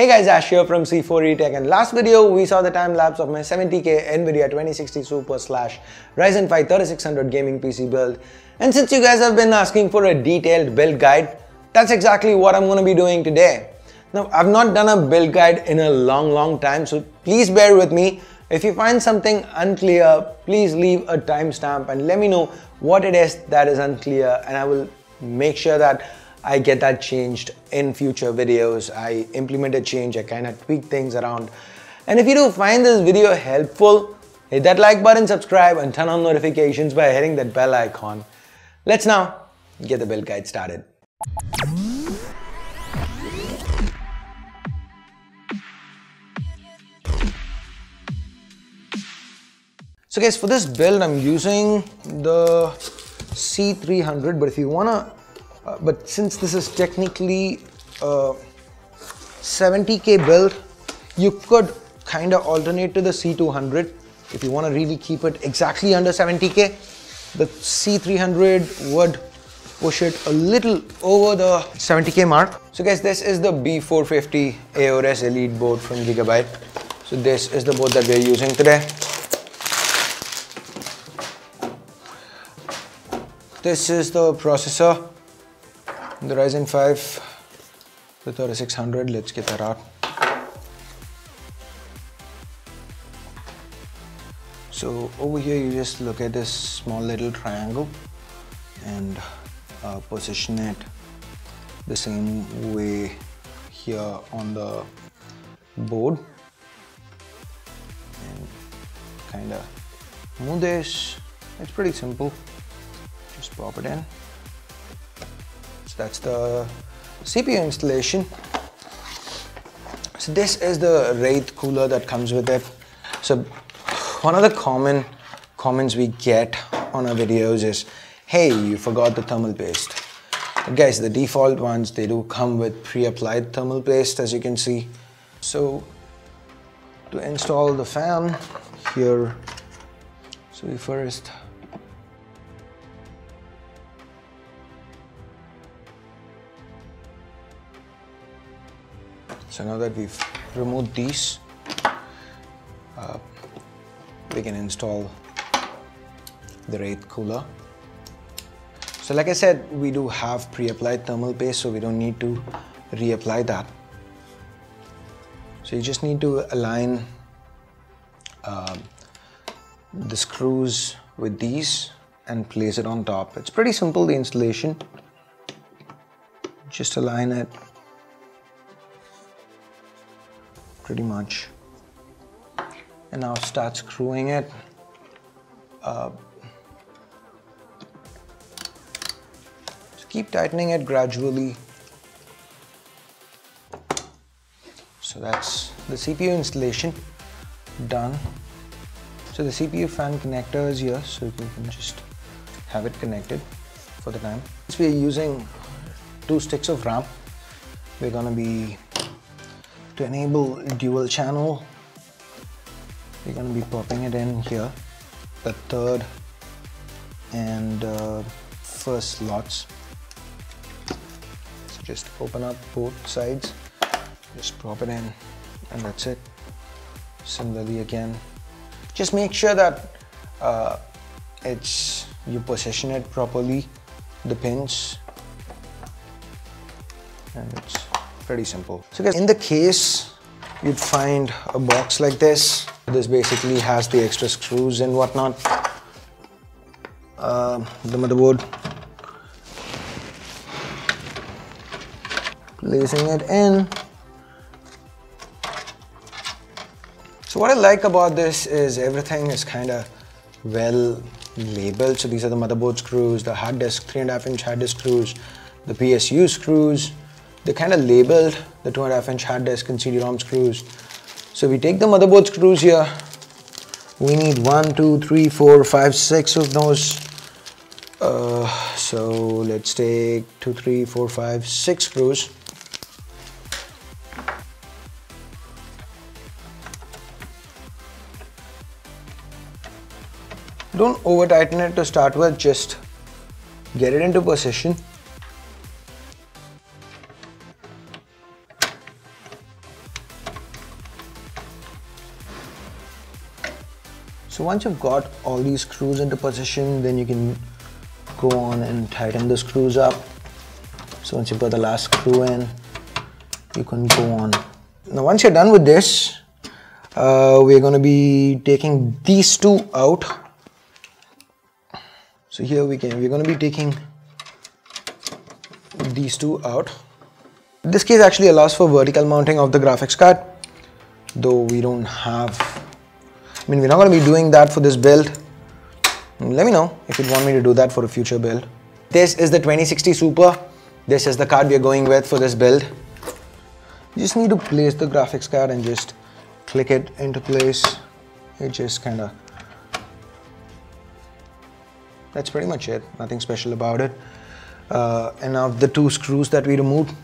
Hey guys, Ash here from C4E Tech and last video we saw the time lapse of my 70k Nvidia 2060 Super slash Ryzen 5 3600 gaming PC build and since you guys have been asking for a detailed build guide, that's exactly what I'm going to be doing today. Now I've not done a build guide in a long long time so please bear with me. If you find something unclear, please leave a timestamp and let me know what it is that is unclear and I will make sure that I get that changed in future videos. I implement a change, I kind of tweak things around. And if you do find this video helpful, hit that like button, subscribe and turn on notifications by hitting that bell icon. Let's now get the build guide started. So guys, for this build, I'm using the C300, but if you wanna uh, but since this is technically a 70k build, you could kind of alternate to the C200 if you want to really keep it exactly under 70k. The C300 would push it a little over the 70k mark. So guys, this is the B450 Aorus Elite board from Gigabyte. So this is the board that we're using today. This is the processor the Ryzen 5 the 3600 let's get that out so over here you just look at this small little triangle and uh, position it the same way here on the board. And kind of move this. It's pretty simple. Just pop it in that's the CPU installation. So this is the Wraith cooler that comes with it. So one of the common comments we get on our videos is, hey, you forgot the thermal paste. But guys, the default ones, they do come with pre-applied thermal paste, as you can see. So to install the fan here, so we first So now that we've removed these, uh, we can install the Wraith cooler. So like I said, we do have pre-applied thermal paste, so we don't need to reapply that. So you just need to align uh, the screws with these and place it on top. It's pretty simple, the installation. Just align it pretty much. And now start screwing it. Uh, keep tightening it gradually. So that's the CPU installation done. So the CPU fan connector is here, so you can just have it connected for the time. So we're using two sticks of RAM. We're gonna be to enable dual channel we're going to be popping it in here the third and uh, first slots. So just open up both sides just pop it in and that's it. Similarly again just make sure that uh, it's you position it properly the pins. And it's pretty simple. So guys, in the case, you'd find a box like this. This basically has the extra screws and whatnot. Uh, the motherboard. Placing it in. So what I like about this is everything is kind of well labeled. So these are the motherboard screws, the hard disk, three and a half inch hard disk screws, the PSU screws, they kind of labeled the 2.5 inch hard disk and CD-ROM screws. So we take the motherboard screws here. We need one, two, three, four, five, six of those. Uh, so let's take two, three, four, five, six screws. Don't over tighten it to start with, just get it into position. So once you've got all these screws into position, then you can go on and tighten the screws up. So once you've got the last screw in, you can go on. Now once you're done with this, uh, we're going to be taking these two out. So here we can, we're going to be taking these two out. This case actually allows for vertical mounting of the graphics card, though we don't have, I mean we're not going to be doing that for this build. Let me know if you want me to do that for a future build. This is the 2060 Super. This is the card we are going with for this build. You just need to place the graphics card and just click it into place. It just kind of, that's pretty much it. Nothing special about it. Uh, and now the two screws that we removed,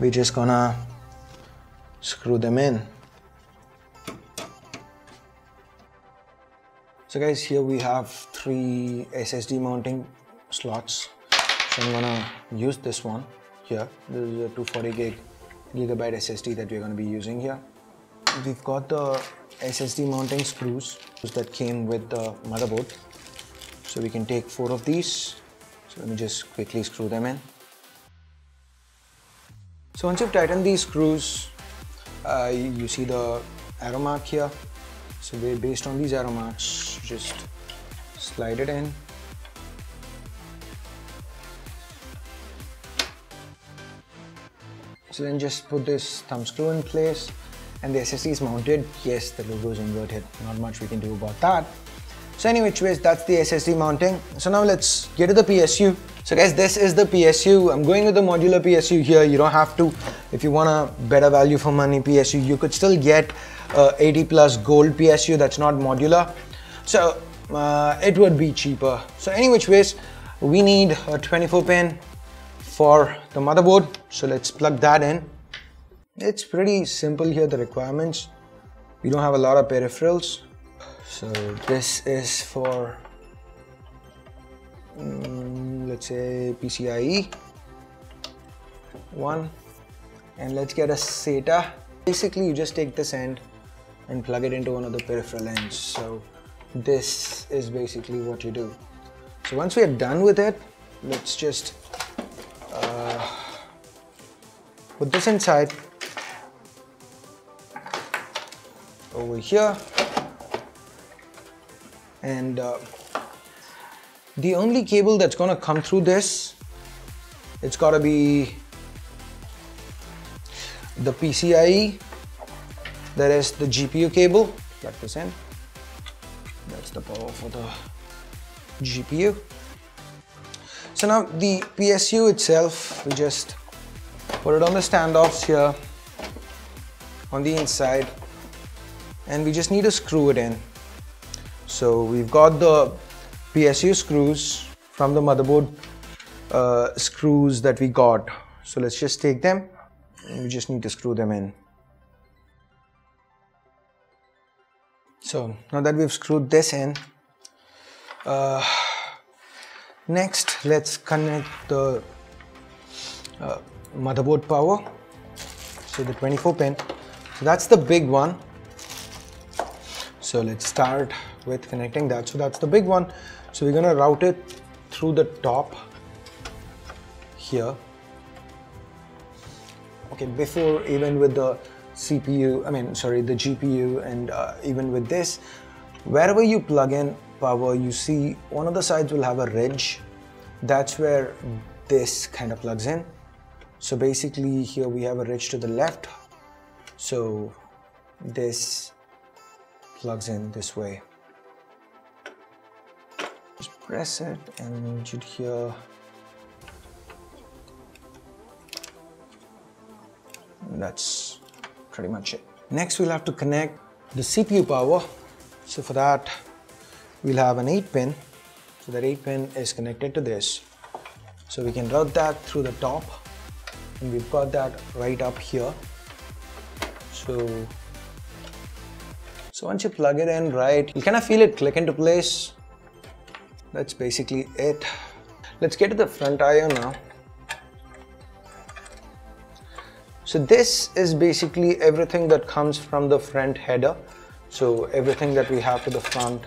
we're just gonna screw them in. So guys, here we have three SSD mounting slots. So I'm gonna use this one here. This is a 240 gig gigabyte SSD that we're gonna be using here. We've got the SSD mounting screws that came with the motherboard. So we can take four of these. So let me just quickly screw them in. So once you've tightened these screws, uh, you see the arrow mark here. So based on these arrow marks, just slide it in. So then just put this thumb screw in place and the SSD is mounted. Yes, the logo is inverted. Not much we can do about that. So any which ways, that's the SSD mounting. So now let's get to the PSU. So guys, this is the PSU. I'm going with the modular PSU here. You don't have to, if you want a better value for money PSU, you could still get uh, 80 plus gold PSU that's not modular. So uh, it would be cheaper. So any which ways, we need a 24 pin for the motherboard. So let's plug that in. It's pretty simple here, the requirements. We don't have a lot of peripherals. So this is for, um, let's say PCIe 1 and let's get a SATA. Basically you just take this end and plug it into one of the peripheral ends. So this is basically what you do. So once we are done with it, let's just uh, put this inside over here and uh, the only cable that's gonna come through this it's gotta be the PCIe that is the GPU cable. Plug this in. That's the power for the GPU so now the PSU itself we just put it on the standoffs here on the inside and we just need to screw it in. So we've got the PSU screws from the motherboard uh, screws that we got. So let's just take them. We just need to screw them in. So now that we've screwed this in, uh, next let's connect the uh, motherboard power. So the 24 pin. So that's the big one. So let's start with connecting that. So that's the big one. So we're gonna route it through the top here. Okay, before even with the CPU, I mean, sorry, the GPU and uh, even with this, wherever you plug in power, you see one of the sides will have a ridge. That's where this kind of plugs in. So basically here we have a ridge to the left. So this plugs in this way. Just press it and you should hear that's pretty much it. Next we'll have to connect the CPU power. So for that we'll have an 8 pin. So that 8 pin is connected to this. So we can route that through the top and we've got that right up here. So so once you plug it in right, you kind of feel it click into place. That's basically it. Let's get to the front IO now. So this is basically everything that comes from the front header. So everything that we have to the front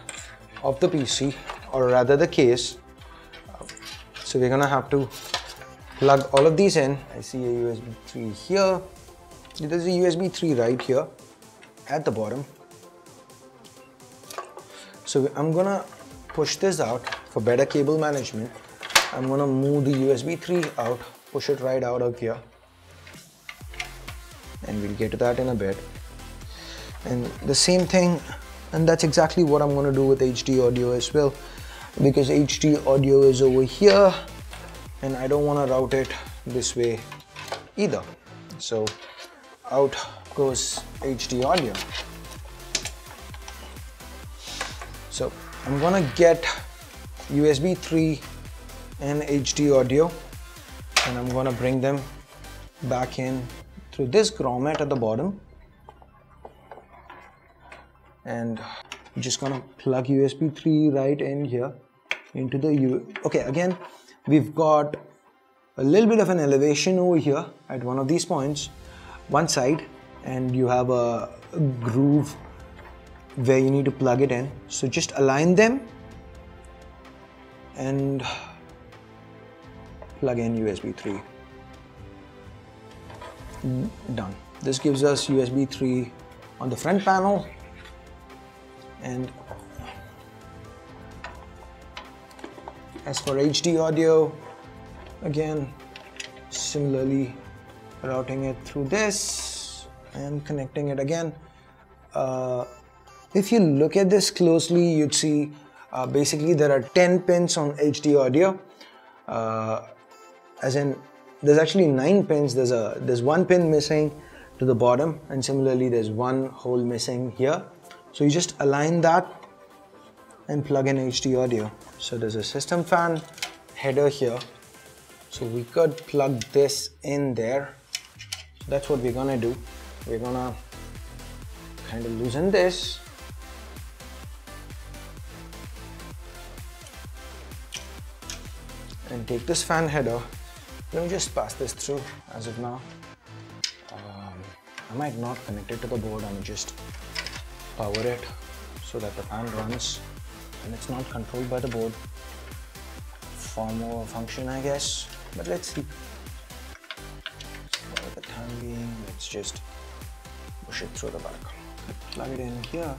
of the PC or rather the case. So we're gonna have to plug all of these in. I see a USB 3 here. There's a USB 3 right here at the bottom. So I'm gonna push this out for better cable management. I'm gonna move the USB 3 out, push it right out of here. And we'll get to that in a bit. And the same thing, and that's exactly what I'm gonna do with HD audio as well. Because HD audio is over here and I don't wanna route it this way either. So out goes HD audio. So I'm gonna get USB 3 and HD audio and I'm gonna bring them back in through this grommet at the bottom. And I'm just gonna plug USB 3 right in here into the U okay again we've got a little bit of an elevation over here at one of these points one side and you have a groove where you need to plug it in. So just align them and plug in USB 3 done. This gives us USB 3 on the front panel and as for HD audio again similarly routing it through this and connecting it again. Uh, if you look at this closely you'd see uh, basically there are 10 pins on HD audio uh, as in there's actually nine pins there's a there's one pin missing to the bottom and similarly there's one hole missing here so you just align that and plug in HD audio. So there's a system fan header here. So we could plug this in there. So that's what we're gonna do. We're gonna kind of loosen this. And take this fan header. Let me just pass this through as of now. Um, I might not connect it to the board, I'm just power it so that the fan runs and it's not controlled by the board. Far more function I guess. But let's see. For the time being let's just push it through the back. Plug it in here.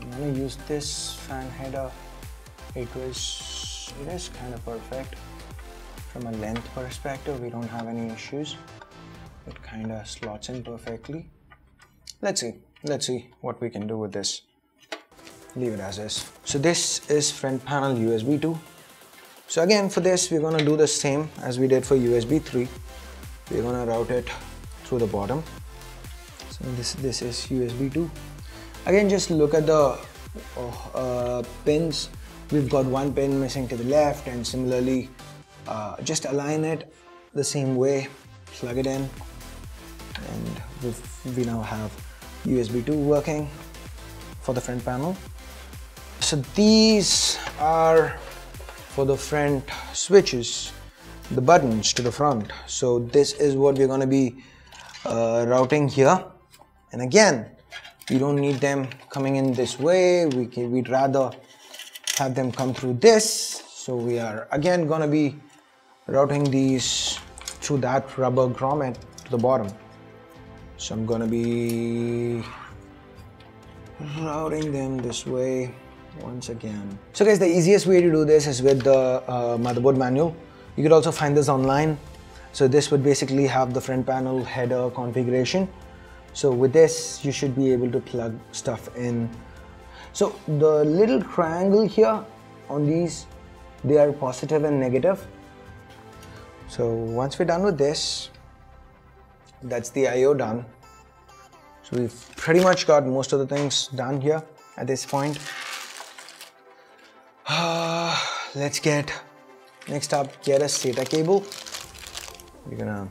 I'm gonna use this fan header it was it is kind of perfect from a length perspective we don't have any issues. It kind of slots in perfectly. Let's see. Let's see what we can do with this. Leave it as is. So this is front panel USB 2 so again for this we're going to do the same as we did for USB 3 we're going to route it through the bottom. So this this is USB 2 again just look at the uh, pins. We've got one pin missing to the left and similarly uh, just align it the same way plug it in and we now have USB 2 working for the front panel. So these are for the front switches, the buttons to the front. So this is what we're going to be uh, routing here. And again, we don't need them coming in this way. We can, we'd rather have them come through this. So we are again going to be routing these through that rubber grommet to the bottom. So I'm gonna be routing them this way once again. So guys, the easiest way to do this is with the uh, motherboard manual. You could also find this online. So this would basically have the front panel header configuration. So with this, you should be able to plug stuff in. So the little triangle here on these, they are positive and negative. So once we're done with this, that's the IO done. So we've pretty much got most of the things done here at this point. Uh, let's get, next up, get a SATA cable. We're gonna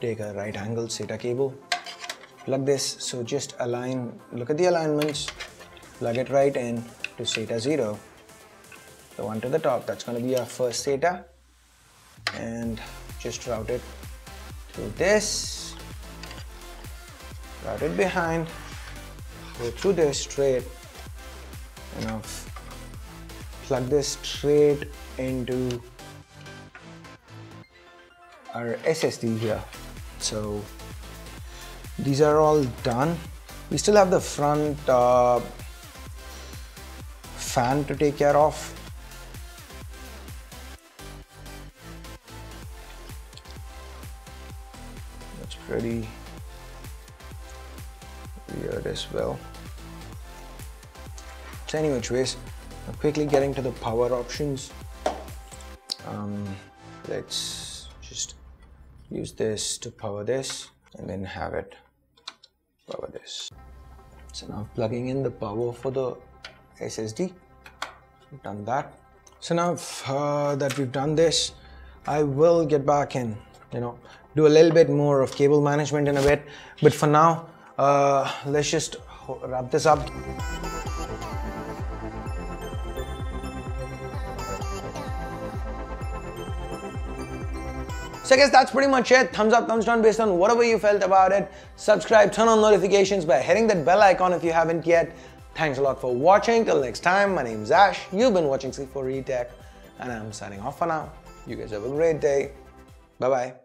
take a right angle SATA cable, plug this, so just align, look at the alignments, plug it right in to SATA 0. The one to the top, that's gonna be our first SATA. And just route it through this, route it behind, go through this straight and I'll plug this straight into our SSD here. So these are all done. We still have the front uh, fan to take care of. That's pretty weird as well. So anyway, ways, quickly getting to the power options. Um, let's just use this to power this and then have it power this. So now plugging in the power for the SSD, done that. So now uh, that we've done this, I will get back in, you know do a little bit more of cable management in a bit. But for now, uh, let's just wrap this up. So I guess that's pretty much it. Thumbs up, thumbs down based on whatever you felt about it. Subscribe, turn on notifications by hitting that bell icon if you haven't yet. Thanks a lot for watching. Till next time, my name's Ash. You've been watching C4E Tech, and I'm signing off for now. You guys have a great day. Bye bye.